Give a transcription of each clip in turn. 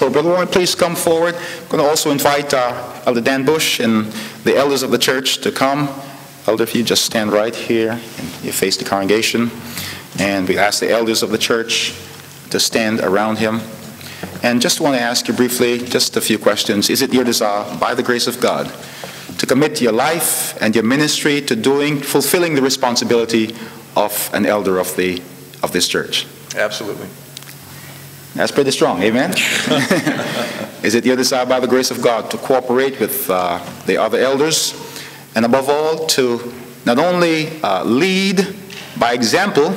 So, Brother Roy, please come forward. I'm going to also invite uh, Elder Dan Bush and the elders of the church to come. Elder, if you just stand right here and you face the congregation. And we ask the elders of the church to stand around him. And just want to ask you briefly just a few questions. Is it your desire, by the grace of God, to commit your life and your ministry to doing, fulfilling the responsibility of an elder of, the, of this church? Absolutely. That's pretty strong, amen? Is it your desire, by the grace of God, to cooperate with uh, the other elders, and above all, to not only uh, lead by example,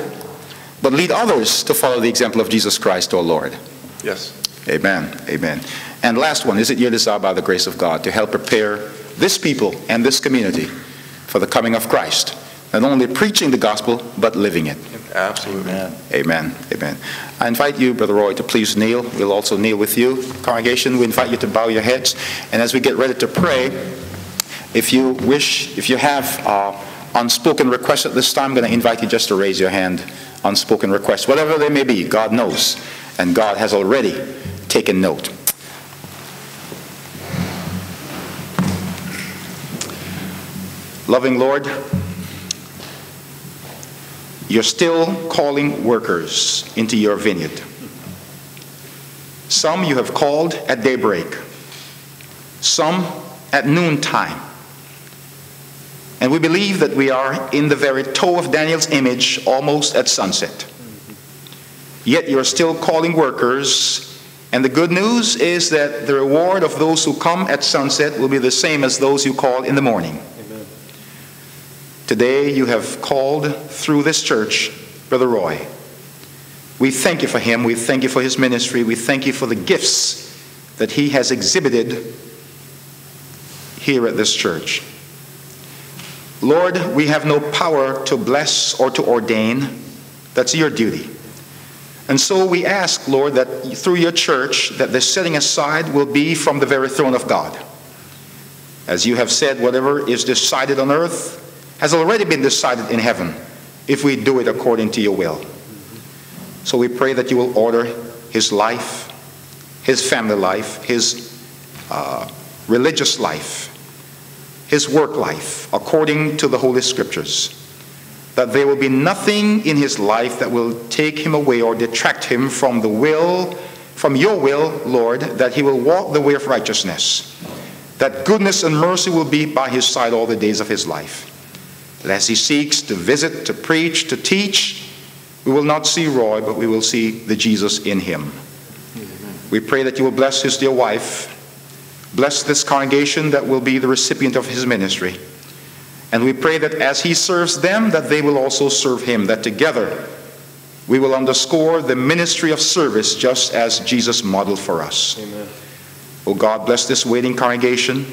but lead others to follow the example of Jesus Christ, our Lord? Yes. Amen. Amen. And last one, is it your desire, by the grace of God, to help prepare this people and this community for the coming of Christ? Not only preaching the gospel, but living it. Absolutely. Amen. Amen. Amen. I invite you, Brother Roy, to please kneel. We'll also kneel with you. Congregation, we invite you to bow your heads. And as we get ready to pray, if you wish, if you have uh, unspoken requests at this time, I'm going to invite you just to raise your hand. Unspoken requests, whatever they may be, God knows. And God has already taken note. Loving Lord, you're still calling workers into your vineyard. Some you have called at daybreak, some at noontime. And we believe that we are in the very toe of Daniel's image almost at sunset. Yet you're still calling workers, and the good news is that the reward of those who come at sunset will be the same as those you call in the morning. Today you have called through this church, Brother Roy. We thank you for him. We thank you for his ministry. We thank you for the gifts that he has exhibited here at this church. Lord, we have no power to bless or to ordain. That's your duty. And so we ask, Lord, that through your church, that the setting aside will be from the very throne of God. As you have said, whatever is decided on earth has already been decided in heaven if we do it according to your will. So we pray that you will order his life, his family life, his uh, religious life, his work life, according to the Holy Scriptures. That there will be nothing in his life that will take him away or detract him from the will, from your will, Lord, that he will walk the way of righteousness. That goodness and mercy will be by his side all the days of his life. That as he seeks to visit, to preach, to teach, we will not see Roy, but we will see the Jesus in him. We pray that you will bless his dear wife, bless this congregation that will be the recipient of his ministry. And we pray that as he serves them, that they will also serve him, that together we will underscore the ministry of service just as Jesus modeled for us. Amen. Oh God, bless this waiting congregation.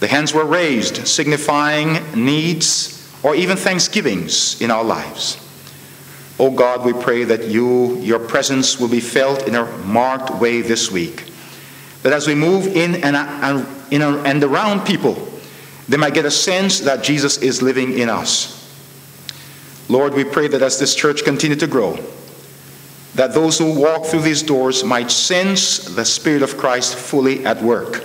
The hands were raised, signifying needs or even thanksgivings in our lives. Oh God, we pray that you, your presence will be felt in a marked way this week. That as we move in and, and, in and around people, they might get a sense that Jesus is living in us. Lord, we pray that as this church continue to grow, that those who walk through these doors might sense the Spirit of Christ fully at work.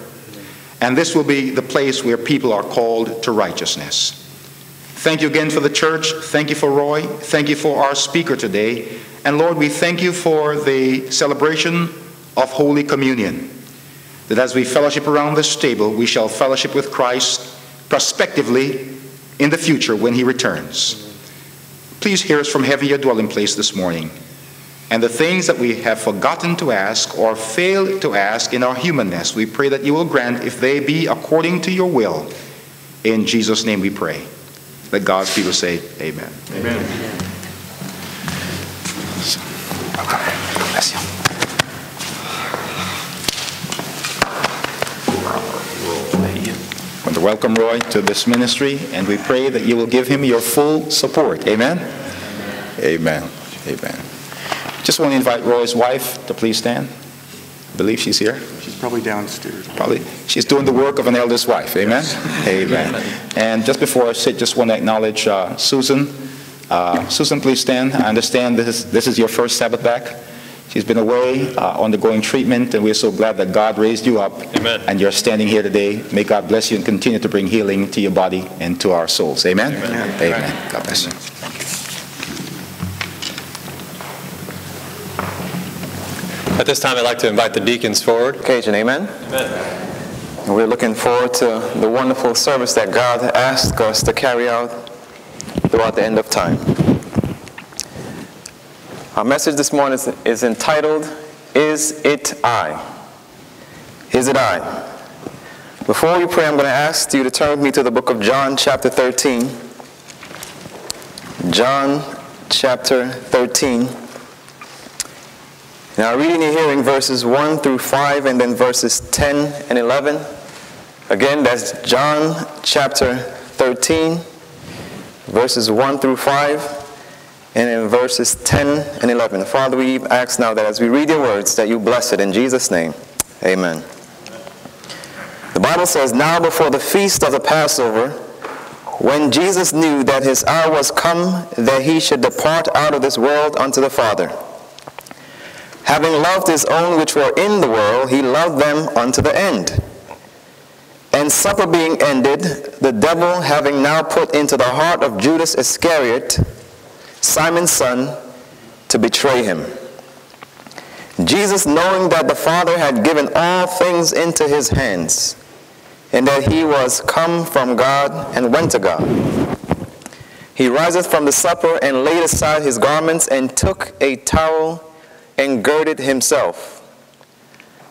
And this will be the place where people are called to righteousness. Thank you again for the church. Thank you for Roy. Thank you for our speaker today. And Lord, we thank you for the celebration of Holy Communion. That as we fellowship around this table, we shall fellowship with Christ prospectively in the future when he returns. Please hear us from heaven, your dwelling place this morning. And the things that we have forgotten to ask or failed to ask in our humanness, we pray that you will grant if they be according to your will. In Jesus' name we pray. Let God's people say, Amen. Amen. Bless you. I want to welcome Roy to this ministry, and we pray that you will give him your full support. Amen? Amen. Amen. Just want to invite Roy's wife to please stand. I believe she's here. She's probably downstairs. Probably. She's doing the work of an eldest wife. Amen? Amen. And just before I sit, just want to acknowledge uh, Susan. Uh, Susan, please stand. I understand this is, this is your first Sabbath back. She's been away, uh, undergoing treatment, and we're so glad that God raised you up. Amen. And you're standing here today. May God bless you and continue to bring healing to your body and to our souls. Amen? Amen. Amen. God bless you. At this time, I'd like to invite the deacons forward. occasion. Amen. Amen. We're looking forward to the wonderful service that God asked us to carry out throughout the end of time. Our message this morning is, is entitled, Is It I? Is It I? Before we pray, I'm going to ask you to turn with me to the book of John, chapter 13. John, chapter 13. Now, reading and hearing verses 1 through 5 and then verses 10 and 11. Again, that's John chapter 13, verses 1 through 5, and then verses 10 and 11. Father, we ask now that as we read your words, that you bless it in Jesus' name. Amen. The Bible says, Now before the feast of the Passover, when Jesus knew that his hour was come that he should depart out of this world unto the Father, Having loved his own which were in the world, he loved them unto the end. And supper being ended, the devil having now put into the heart of Judas Iscariot, Simon's son, to betray him. Jesus, knowing that the Father had given all things into his hands, and that he was come from God and went to God, he riseth from the supper and laid aside his garments and took a towel and girded himself.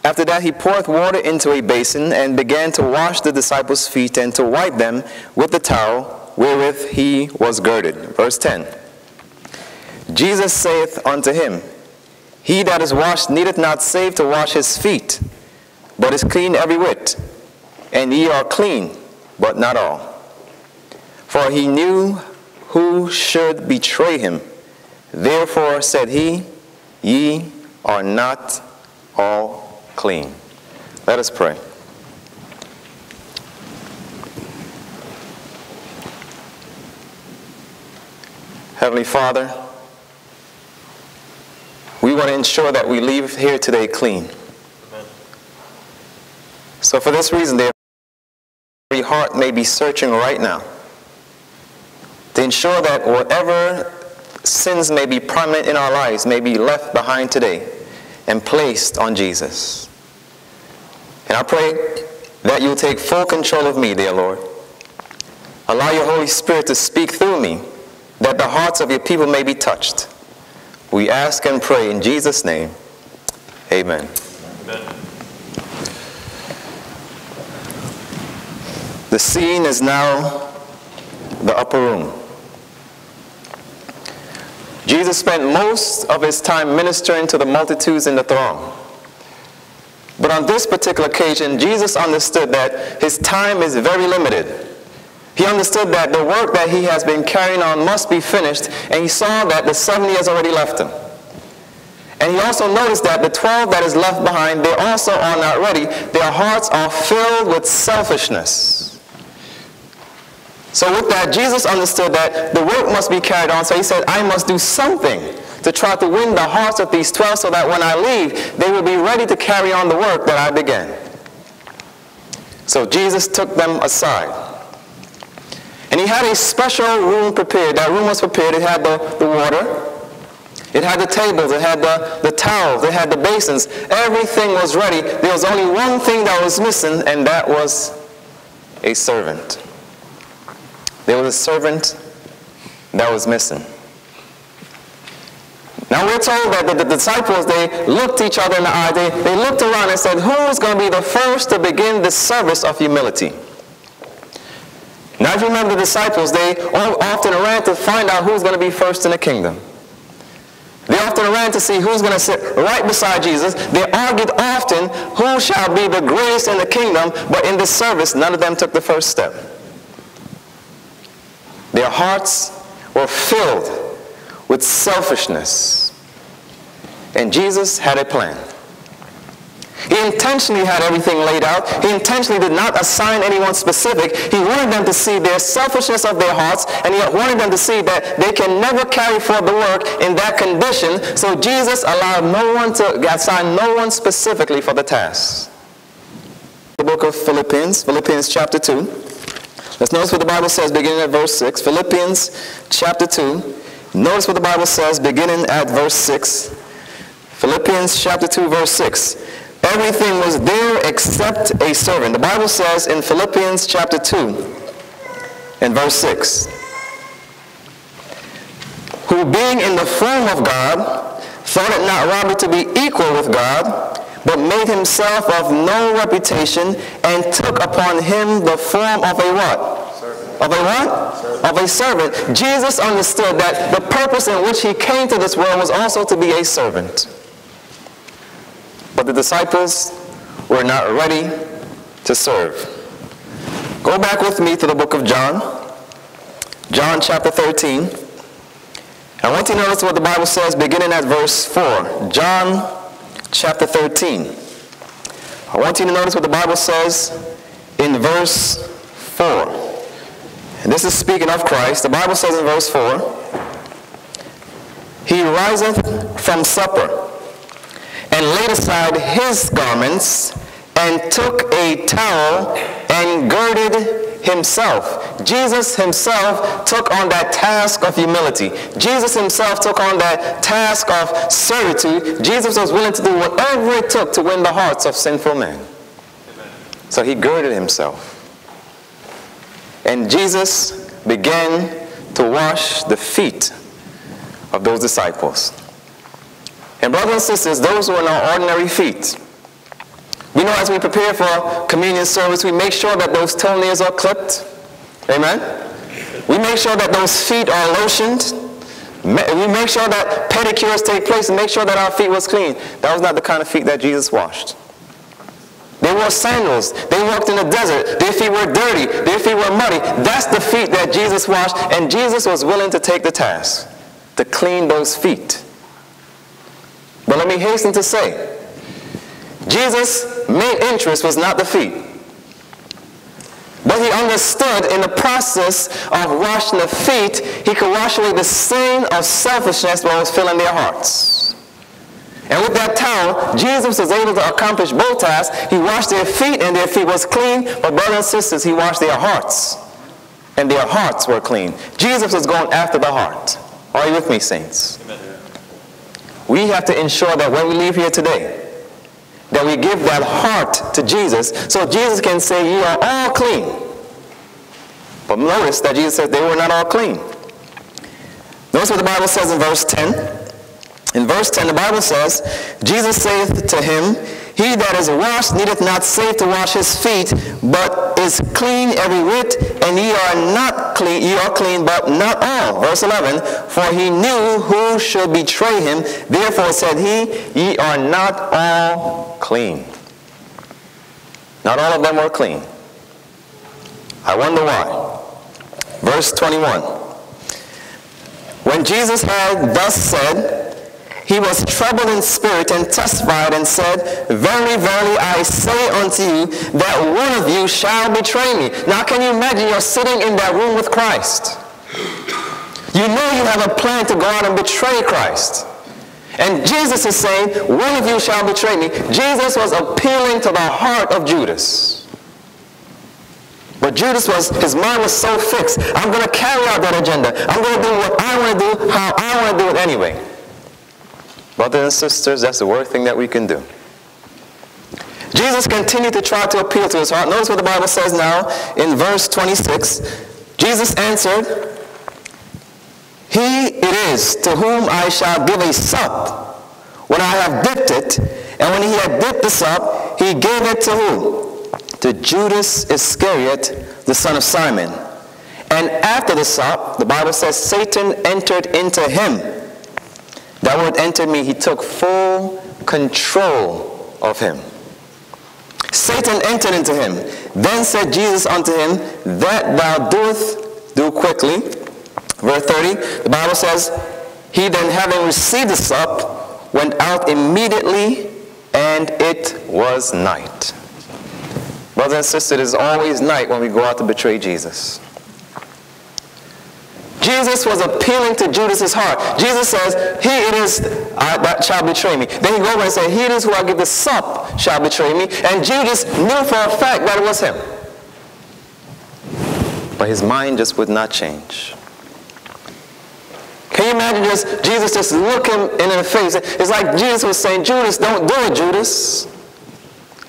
After that, he poured water into a basin and began to wash the disciples' feet and to wipe them with the towel wherewith he was girded. Verse 10 Jesus saith unto him, He that is washed needeth not save to wash his feet, but is clean every whit. And ye are clean, but not all. For he knew who should betray him. Therefore said he, Ye are not all clean. Let us pray. Heavenly Father, we want to ensure that we leave here today clean. Amen. So, for this reason, every heart may be searching right now to ensure that whatever sins may be prominent in our lives may be left behind today and placed on Jesus. And I pray that you'll take full control of me, dear Lord. Allow your Holy Spirit to speak through me that the hearts of your people may be touched. We ask and pray in Jesus' name. Amen. Amen. The scene is now the upper room. Jesus spent most of his time ministering to the multitudes in the throng. But on this particular occasion, Jesus understood that his time is very limited. He understood that the work that he has been carrying on must be finished, and he saw that the 70 has already left him. And he also noticed that the 12 that is left behind, they also are not ready. Their hearts are filled with selfishness. So with that, Jesus understood that the work must be carried on. So he said, I must do something to try to win the hearts of these 12 so that when I leave, they will be ready to carry on the work that I began. So Jesus took them aside. And he had a special room prepared. That room was prepared. It had the, the water. It had the tables. It had the, the towels. It had the basins. Everything was ready. There was only one thing that was missing, and that was a servant. There was a servant that was missing. Now we're told that the, the, disciples, they looked each other in the eye. They, they looked around and said, who's going to be the first to begin this service of humility? Now if you remember the disciples, they often ran to find out who's going to be first in the kingdom. They often ran to see who's going to sit right beside Jesus. They argued often who shall be the greatest in the kingdom, but in this service, none of them took the first step. Their hearts were filled with selfishness. And Jesus had a plan. He intentionally had everything laid out. He intentionally did not assign anyone specific. He wanted them to see their selfishness of their hearts, and he wanted them to see that they can never carry forth the work in that condition. So Jesus allowed no one to assign no one specifically for the task. The book of Philippians, Philippians chapter 2. Let's notice what the Bible says beginning at verse 6. Philippians chapter 2. Notice what the Bible says beginning at verse 6. Philippians chapter 2, verse 6. Everything was there except a servant. The Bible says in Philippians chapter 2 and verse 6 Who being in the form of God, thought it not robbery to be equal with God, but made himself of no reputation and took upon him the form of a what? Of a what? Of a servant. Jesus understood that the purpose in which he came to this world was also to be a servant. But the disciples were not ready to serve. Go back with me to the book of John, John chapter 13. I want you to notice what the Bible says beginning at verse 4. John chapter 13. I want you to notice what the Bible says in verse 4. And this is speaking of Christ. The Bible says in verse 4 He riseth from supper and laid aside his garments and took a towel and girded himself. Jesus himself took on that task of humility. Jesus himself took on that task of servitude. Jesus was willing to do whatever it took to win the hearts of sinful men. So he girded himself. And Jesus began to wash the feet of those disciples. And brothers and sisters, those were not ordinary feet, we know as we prepare for communion service, we make sure that those toenails are clipped. Amen? We make sure that those feet are lotioned. We make sure that pedicures take place and make sure that our feet was clean. That was not the kind of feet that Jesus washed. They wore sandals. They walked in the desert. Their feet were dirty. Their feet were muddy. That's the feet that Jesus washed, and Jesus was willing to take the task to clean those feet. But let me hasten to say, Jesus' main interest was not the feet. But he understood in the process of washing the feet, he could wash away the stain of selfishness that was filling their hearts. And with that towel, Jesus was able to accomplish both tasks. He washed their feet and their feet was clean, but brothers and sisters, he washed their hearts. And their hearts were clean. Jesus was going after the heart. Are you with me, saints? Amen. We have to ensure that when we leave here today, that we give that heart to Jesus so Jesus can say, You are all clean. But notice that Jesus said they were not all clean. Notice what the Bible says in verse 10. In verse 10, the Bible says, Jesus saith to him, He that is washed needeth not save to wash his feet, but is clean every whit, and ye are not clean, ye are clean, but not all. Verse 11, For he knew who should betray him, therefore said he, Ye are not all clean. Not all of them were clean. I wonder why. Verse 21. When Jesus had thus said, he was troubled in spirit and testified and said, Verily, verily, I say unto you that one of you shall betray me. Now, can you imagine you're sitting in that room with Christ? You know you have a plan to go out and betray Christ. And Jesus is saying, One of you shall betray me. Jesus was appealing to the heart of Judas. But Judas was, his mind was so fixed. I'm going to carry out that agenda. I'm going to do what I want to do, how I want to do it anyway. Brothers and sisters, that's the worst thing that we can do. Jesus continued to try to appeal to his heart. Notice what the Bible says now in verse 26. Jesus answered, He it is to whom I shall give a sup when I have dipped it. And when he had dipped the sup, he gave it to who? To Judas Iscariot, the son of Simon. And after the sup, the Bible says Satan entered into him. That word entered me, he took full control of him. Satan entered into him. Then said Jesus unto him, That thou doest, do quickly. Verse 30, the Bible says, He then having received the sup, went out immediately and and it was night. Brothers and sisters, it is always night when we go out to betray Jesus. Jesus was appealing to Judas's heart. Jesus says, He it is uh, that shall betray me. Then he goes over and says, He it is who I give the sup shall betray me. And Judas knew for a fact that it was him. But his mind just would not change. Can you imagine just Jesus just looking in the face? It's like Jesus was saying, Judas, don't do it, Judas.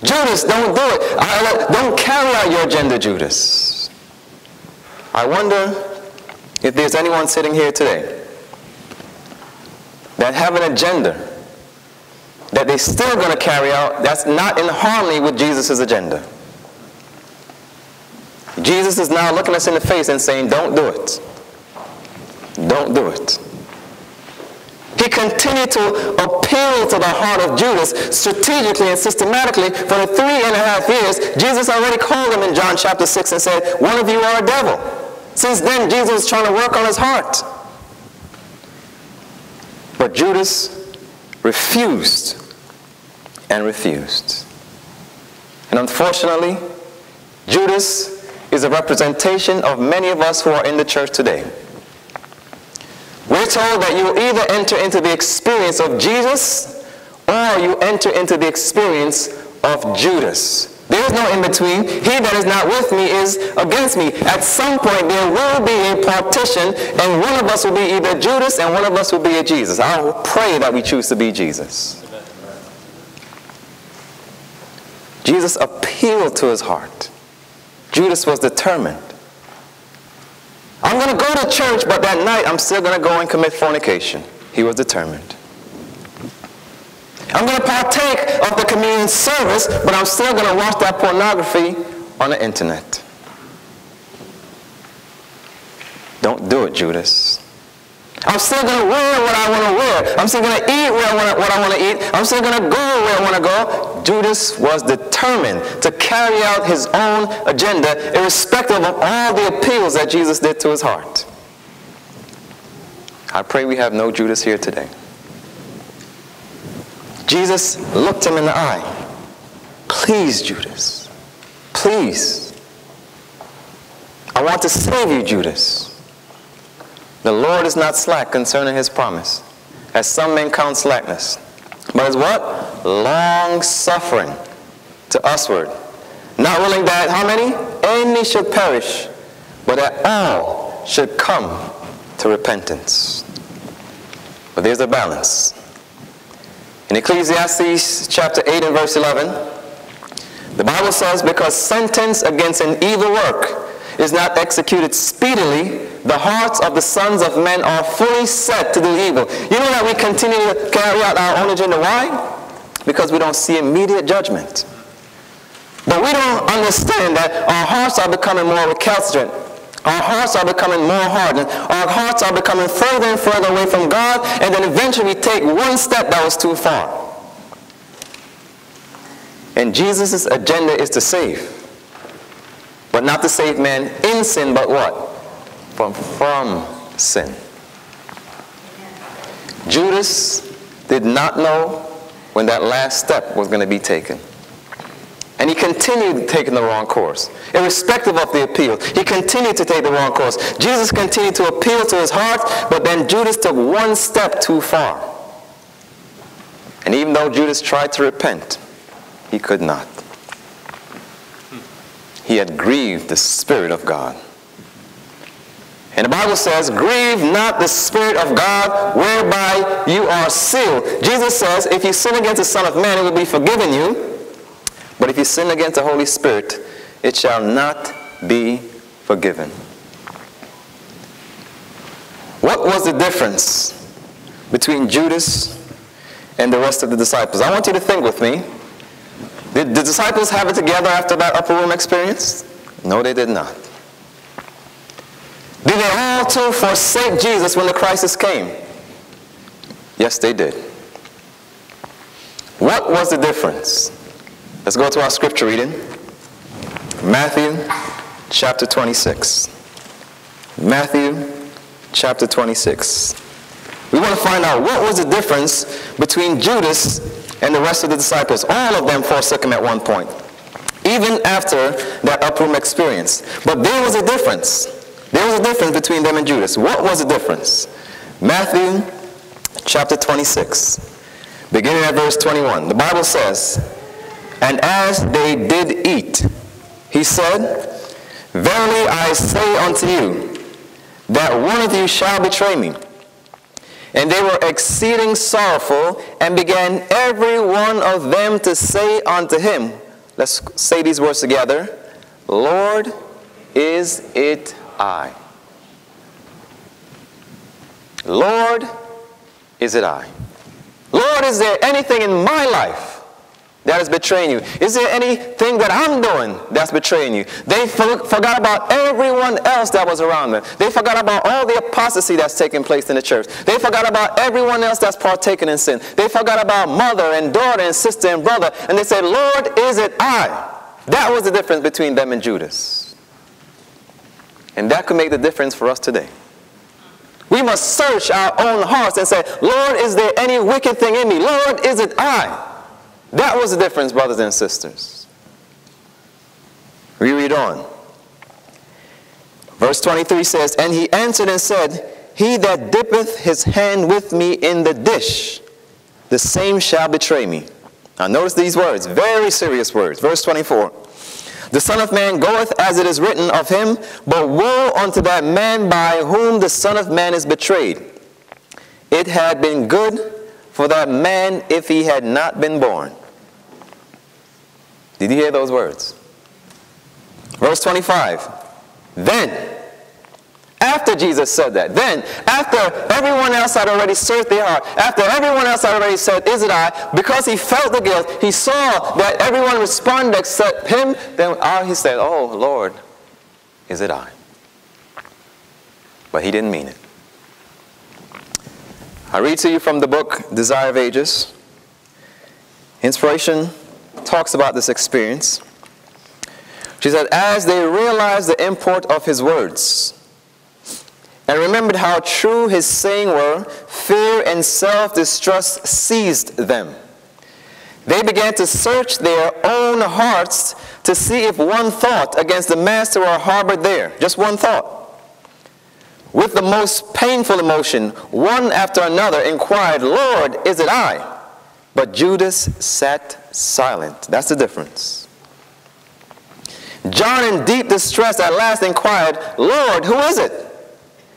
Judas, don't do it. I, don't carry out your agenda, Judas. I wonder if there's anyone sitting here today that have an agenda that they're still going to carry out that's not in harmony with Jesus' agenda. Jesus is now looking us in the face and saying, Don't do it. Don't do it. He continued to appeal to the heart of Judas strategically and systematically for the three and a half years. Jesus already called him in John chapter 6 and said, One of you are a devil. Since then, Jesus was trying to work on his heart. But Judas refused and refused. And unfortunately, Judas is a representation of many of us who are in the church today. We're told that you either enter into the experience of Jesus or you enter into the experience of Judas. There is no in between. He that is not with me is against me. At some point, there will be a partition, and one of us will be either Judas and one of us will be a Jesus. I pray that we choose to be Jesus. Jesus appealed to his heart. Judas was determined. I'm going to go to church, but that night I'm still going to go and commit fornication. He was determined. I'm going to partake of the communion service, but I'm still going to watch that pornography on the internet. Don't do it, Judas. I'm still going to wear what I want to wear. I'm still going to eat what I want to eat. I'm still going to go where I want to go. Judas was determined to carry out his own agenda, irrespective of all the appeals that Jesus did to his heart. I pray we have no Judas here today. Jesus looked him in the eye. Please, Judas. Please. I want to save you, Judas. The Lord is not slack concerning his promise, as some men count slackness, but is what? Long suffering to usward. Not willing that how many? Any should perish, but that all should come to repentance. But there's a balance. In Ecclesiastes chapter 8 and verse 11, the Bible says, Because sentence against an evil work is not executed speedily, the hearts of the sons of men are fully set to do evil. You know that we continue to carry out our own agenda. Why? Because we don't see immediate judgment. But we don't understand that our hearts are becoming more recalcitrant. Our hearts are becoming more hardened. Our hearts are becoming further and further away from God, and then eventually we take one step that was too far. And Jesus' agenda is to save. But not to save man in sin, but what? From, from sin. Judas did not know when that last step was going to be taken. And he continued taking the wrong course, irrespective of the appeal. He continued to take the wrong course. Jesus continued to appeal to his heart, but then Judas took one step too far. And even though Judas tried to repent, he could not. He had grieved the Spirit of God. And the Bible says, Grieve not the Spirit of God, whereby you are sealed. Jesus says, If you sin against the Son of Man, it will be forgiven you. But if you sin against the Holy Spirit, it shall not be forgiven. What was the difference between Judas and the rest of the disciples? I want you to think with me. Did the disciples have it together after that upper room experience? No, they did not. Did they all too forsake Jesus when the crisis came? Yes, they did. What was the difference? Let's go to our scripture reading. Matthew chapter 26. Matthew chapter 26. We want to find out what was the difference between Judas and the rest of the disciples. All of them forsook him at one point, even after that upper room experience. But there was a difference. There was a difference between them and Judas. What was the difference? Matthew chapter 26, beginning at verse 21. The Bible says, And as they did eat, he said, Verily I say unto you, that one of you shall betray me. And they were exceeding sorrowful, and began every one of them to say unto him, Let's say these words together Lord, is it I? Lord, is it I? Lord, is there anything in my life that is betraying you? Is there anything that I'm doing that's betraying you? They for- forgot about everyone else that was around them. They forgot about all the apostasy that's taking place in the church. They forgot about everyone else that's partaking in sin. They forgot about mother and daughter and sister and brother. And they said, Lord, is it I? That was the difference between them and Judas. And that could make the difference for us today. We must search our own hearts and say, Lord, is there any wicked thing in me? Lord, is it I? That was the difference, brothers and sisters. We read on. Verse 23 says, And he answered and said, He that dippeth his hand with me in the dish, the same shall betray me. Now notice these words, very serious words. Verse 24. The Son of Man goeth as it is written of him, but woe unto that man by whom the Son of Man is betrayed. It had been good for that man if he had not been born. Did you hear those words? Verse 25. Then, after Jesus said that, then, after everyone else had already searched their heart, after everyone else had already said, Is it I? Because he felt the guilt, he saw that everyone responded except him, then uh, he said, Oh, Lord, is it I? But he didn't mean it. I read to you from the book Desire of Ages. Inspiration talks about this experience. She said, As they realized the import of his words and remembered how true his saying were, fear and self distrust seized them. They began to search their own hearts to see if one thought against the master were harbored there. Just one thought. With the most painful emotion, one after another inquired, Lord, is it I? But Judas sat silent. That's the difference. John, in deep distress, at last inquired, Lord, who is it?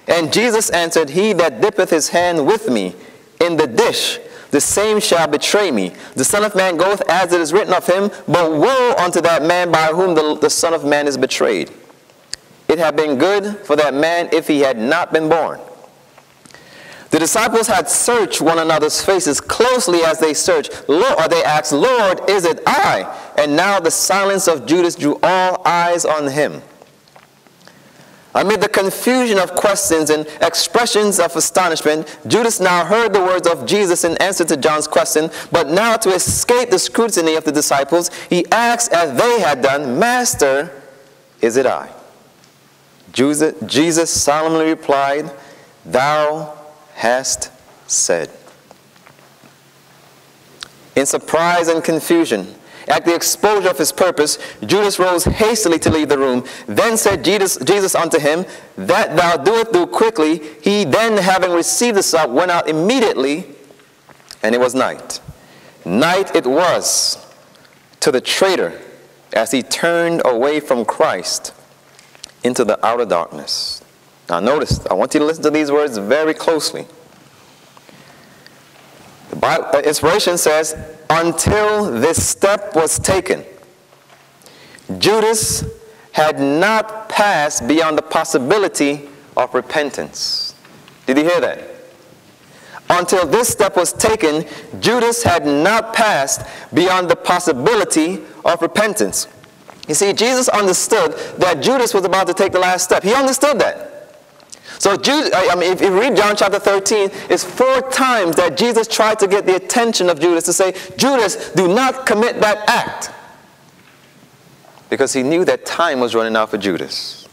And Jesus answered, He that dippeth his hand with me in the dish, the same shall betray me. The Son of Man goeth as it is written of him, but woe unto that man by whom the, the Son of Man is betrayed. It had been good for that man if he had not been born. The disciples had searched one another's faces closely as they searched. Lord, or they asked, Lord, is it I? And now the silence of Judas drew all eyes on him. Amid the confusion of questions and expressions of astonishment, Judas now heard the words of Jesus in answer to John's question, but now to escape the scrutiny of the disciples, he asked as they had done, Master, is it I? Jesus solemnly replied, Thou hast said. In surprise and confusion, at the exposure of his purpose, Judas rose hastily to leave the room. Then said Jesus, Jesus unto him, That thou doest do quickly. He then, having received the sop, went out immediately, and it was night. Night it was to the traitor as he turned away from Christ into the outer darkness. Now, notice, I want you to listen to these words very closely. The Bible, inspiration says, until this step was taken, Judas had not passed beyond the possibility of repentance. Did you hear that? Until this step was taken, Judas had not passed beyond the possibility of repentance. You see, Jesus understood that Judas was about to take the last step. He understood that. So, Judas, I mean, if you read John chapter 13, it's four times that Jesus tried to get the attention of Judas to say, Judas, do not commit that act. Because he knew that time was running out for Judas.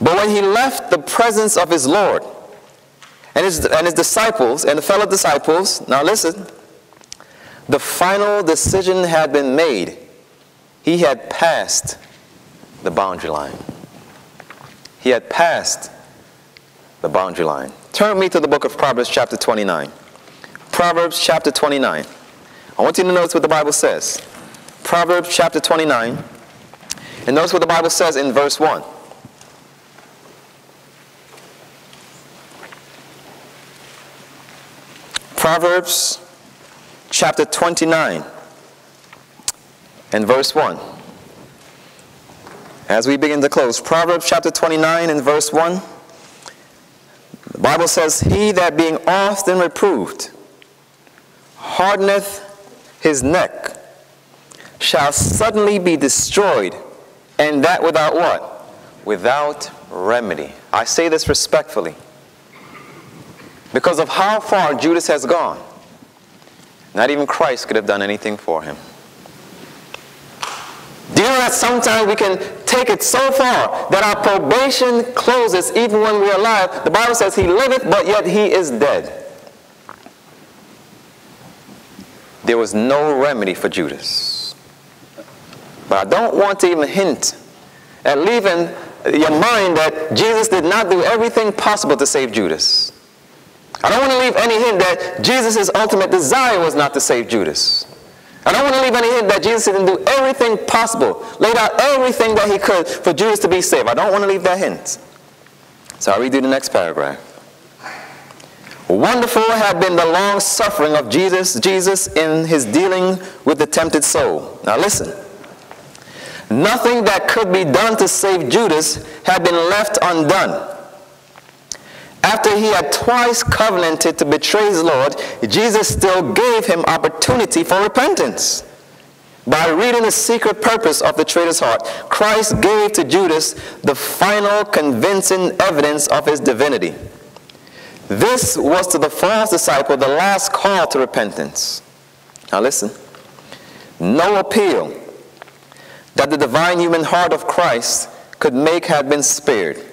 But when he left the presence of his Lord, and his, and his disciples and the fellow disciples, now listen, the final decision had been made. He had passed the boundary line. He had passed the boundary line. Turn me to the book of Proverbs, chapter 29. Proverbs, chapter 29. I want you to notice what the Bible says. Proverbs, chapter 29. And notice what the Bible says in verse 1. Proverbs chapter 29 and verse 1. As we begin to close, Proverbs chapter 29 and verse 1. The Bible says, He that being often reproved hardeneth his neck shall suddenly be destroyed, and that without what? Without remedy. I say this respectfully because of how far Judas has gone. Not even Christ could have done anything for him. Do you know that sometimes we can take it so far that our probation closes even when we're alive? The Bible says he liveth, but yet he is dead. There was no remedy for Judas. But I don't want to even hint at leaving your mind that Jesus did not do everything possible to save Judas. I don't want to leave any hint that Jesus' ultimate desire was not to save Judas. I don't want to leave any hint that Jesus didn't do everything possible, laid out everything that he could for Judas to be saved. I don't want to leave that hint. So I'll read you the next paragraph. Wonderful had been the long suffering of Jesus, Jesus in his dealing with the tempted soul. Now listen. Nothing that could be done to save Judas had been left undone. After he had twice covenanted to betray his Lord, Jesus still gave him opportunity for repentance. By reading the secret purpose of the traitor's heart, Christ gave to Judas the final convincing evidence of his divinity. This was to the false disciple the last call to repentance. Now listen. No appeal that the divine human heart of Christ could make had been spared.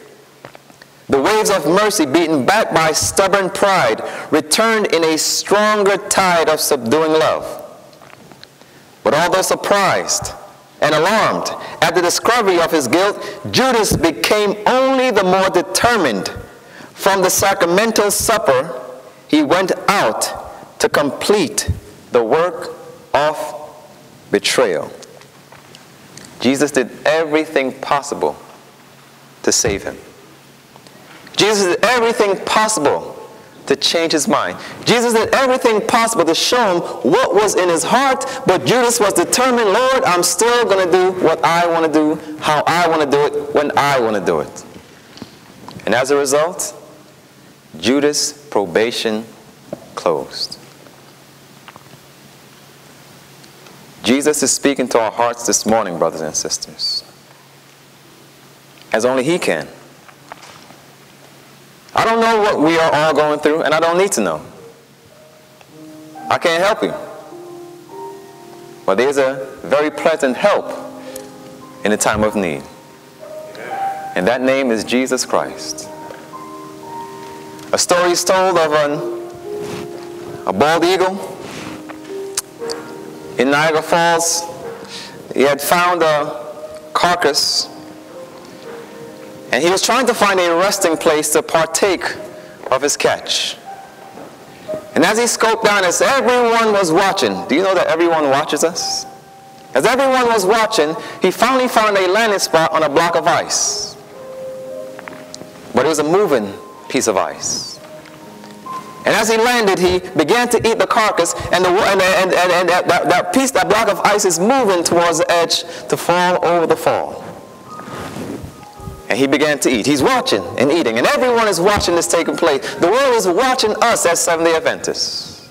The waves of mercy, beaten back by stubborn pride, returned in a stronger tide of subduing love. But although surprised and alarmed at the discovery of his guilt, Judas became only the more determined. From the sacramental supper, he went out to complete the work of betrayal. Jesus did everything possible to save him. Jesus did everything possible to change his mind. Jesus did everything possible to show him what was in his heart, but Judas was determined, Lord, I'm still going to do what I want to do, how I want to do it, when I want to do it. And as a result, Judas' probation closed. Jesus is speaking to our hearts this morning, brothers and sisters, as only He can. I don't know what we are all going through, and I don't need to know. I can't help you. But there's a very pleasant help in a time of need. And that name is Jesus Christ. A story is told of an, a bald eagle in Niagara Falls. He had found a carcass and he was trying to find a resting place to partake of his catch. And as he scoped down, as everyone was watching, do you know that everyone watches us? As everyone was watching, he finally found a landing spot on a block of ice. But it was a moving piece of ice. And as he landed, he began to eat the carcass, and, the, and, and, and, and that, that piece, that block of ice is moving towards the edge to fall over the fall. And he began to eat. He's watching and eating, and everyone is watching this taking place. The world is watching us as Seventh-day Adventists.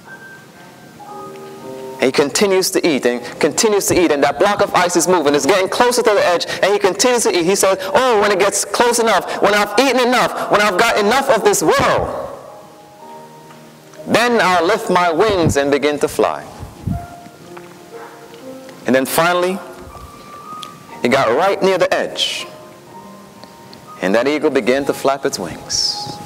And he continues to eat and continues to eat, and that block of ice is moving. It's getting closer to the edge, and he continues to eat. He says, Oh, when it gets close enough, when I've eaten enough, when I've got enough of this world, then I'll lift my wings and begin to fly. And then finally, he got right near the edge. And that eagle began to flap its wings.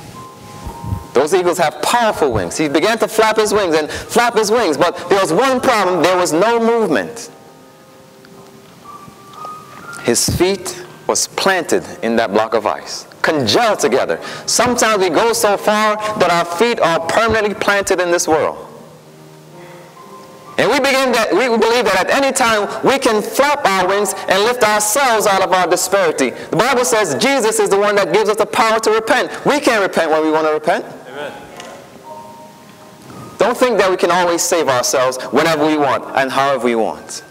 Those eagles have powerful wings. He began to flap his wings and flap his wings, but there was one problem there was no movement. His feet was planted in that block of ice, congealed together. Sometimes we go so far that our feet are permanently planted in this world. And we begin that we believe that at any time we can flap our wings and lift ourselves out of our disparity. The Bible says Jesus is the one that gives us the power to repent. We can't repent when we want to repent. Amen. Don't think that we can always save ourselves whenever we want and however we want.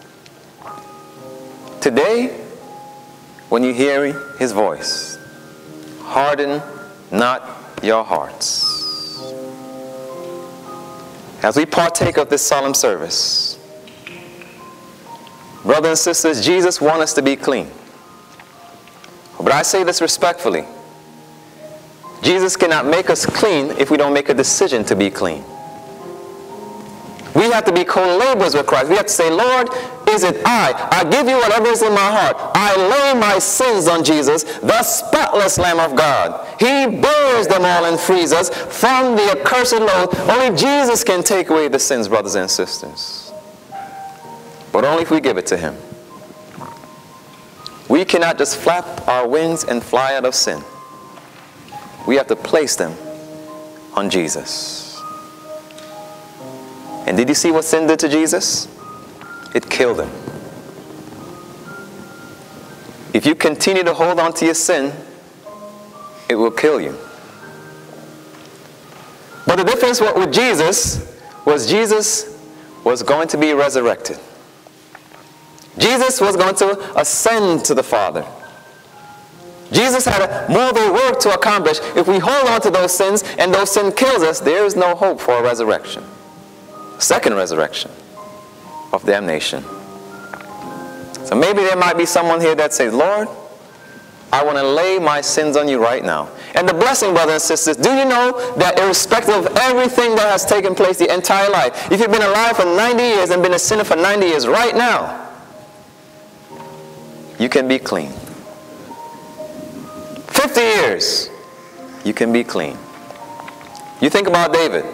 Today, when you hear his voice, harden not your hearts. As we partake of this solemn service, brothers and sisters, Jesus wants us to be clean. But I say this respectfully. Jesus cannot make us clean if we don't make a decision to be clean. We have to be co-laborers with Christ. We have to say, Lord, is it I? I give you whatever is in my heart. I lay my sins on Jesus, the spotless Lamb of God. He bears them all and frees us from the accursed load. Only Jesus can take away the sins, brothers and sisters. But only if we give it to him. We cannot just flap our wings and fly out of sin. We have to place them on Jesus. And did you see what sin did to Jesus? It killed him. If you continue to hold on to your sin, it will kill you. But the difference with Jesus was Jesus was going to be resurrected. Jesus was going to ascend to the Father. Jesus had more a work to accomplish. If we hold on to those sins and those sin kills us, there is no hope for a resurrection second resurrection of damnation. So maybe there might be someone here that says, Lord, I want to lay my sins on you right now. And the blessing, brothers and sisters, do you know that irrespective of everything that has taken place the entire life, if you've been alive for 90 years and been a sinner for 90 years, right now, you can be clean. 50 years, you can be clean. You think about David.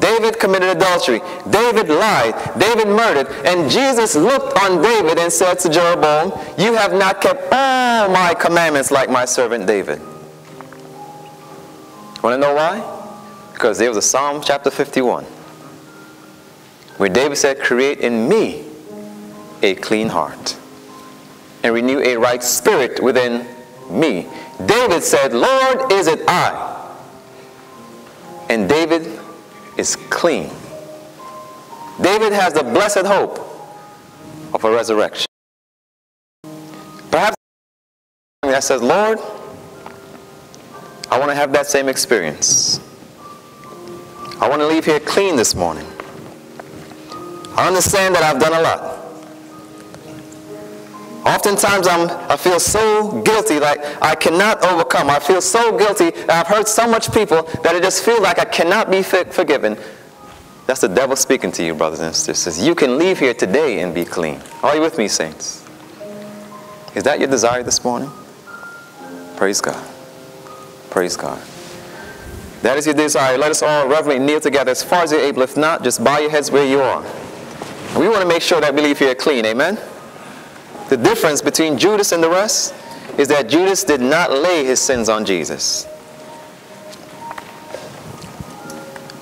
David committed adultery. David lied. David murdered. And Jesus looked on David and said to Jeroboam, You have not kept all my commandments like my servant David. Want to know why? Because there was a Psalm chapter 51 where David said, Create in me a clean heart and renew a right spirit within me. David said, Lord, is it I? And David is clean. David has the blessed hope of a resurrection. Perhaps that says, Lord, I want to have that same experience. I want to leave here clean this morning. I understand that I've done a lot. Oftentimes I'm, I feel so guilty, like I cannot overcome. I feel so guilty. I've hurt so much people that I just feel like I cannot be forgiven. That's the devil speaking to you, brothers and sisters. You can leave here today and be clean. Are you with me, saints? Is that your desire this morning? Praise God. Praise God. That is your desire. Let us all reverently kneel together as far as you're able. If not, just bow your heads where you are. We want to make sure that we leave here clean. Amen? The difference between Judas and the rest is that Judas did not lay his sins on Jesus.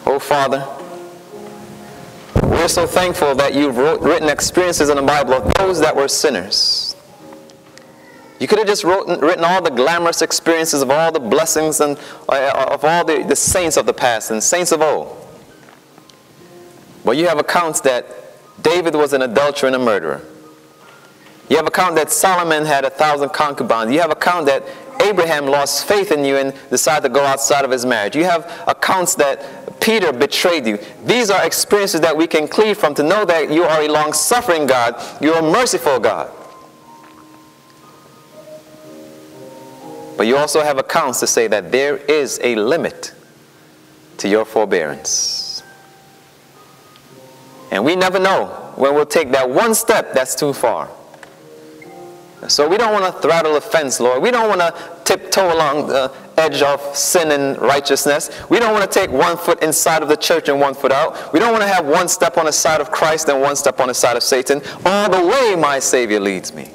Oh, Father, we're so thankful that you've wrote, written experiences in the Bible of those that were sinners. You could have just wrote, written all the glamorous experiences of all the blessings and uh, of all the, the saints of the past and saints of old. But you have accounts that David was an adulterer and a murderer. You have account that Solomon had a thousand concubines. You have account that Abraham lost faith in you and decided to go outside of his marriage. You have accounts that Peter betrayed you. These are experiences that we can cleave from to know that you are a long-suffering God. You're a merciful God. But you also have accounts to say that there is a limit to your forbearance. And we never know when we'll take that one step that's too far. So we don't want to throttle the fence, Lord. We don't want to tiptoe along the edge of sin and righteousness. We don't want to take one foot inside of the church and one foot out. We don't want to have one step on the side of Christ and one step on the side of Satan. All the way my Savior leads me.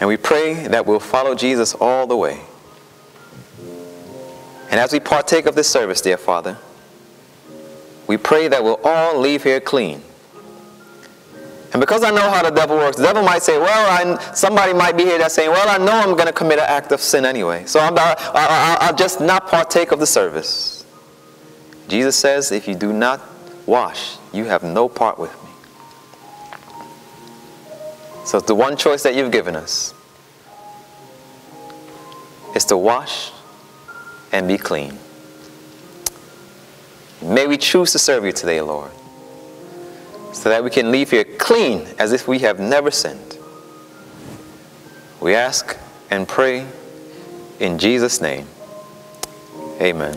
And we pray that we'll follow Jesus all the way. And as we partake of this service, dear Father, we pray that we'll all leave here clean. And because I know how the devil works, the devil might say, well, I, somebody might be here that's saying, well, I know I'm going to commit an act of sin anyway. So I'm, I, I, I'll just not partake of the service. Jesus says, if you do not wash, you have no part with me. So it's the one choice that you've given us is to wash and be clean. May we choose to serve you today, Lord so that we can leave here clean as if we have never sinned. We ask and pray in Jesus' name. Amen.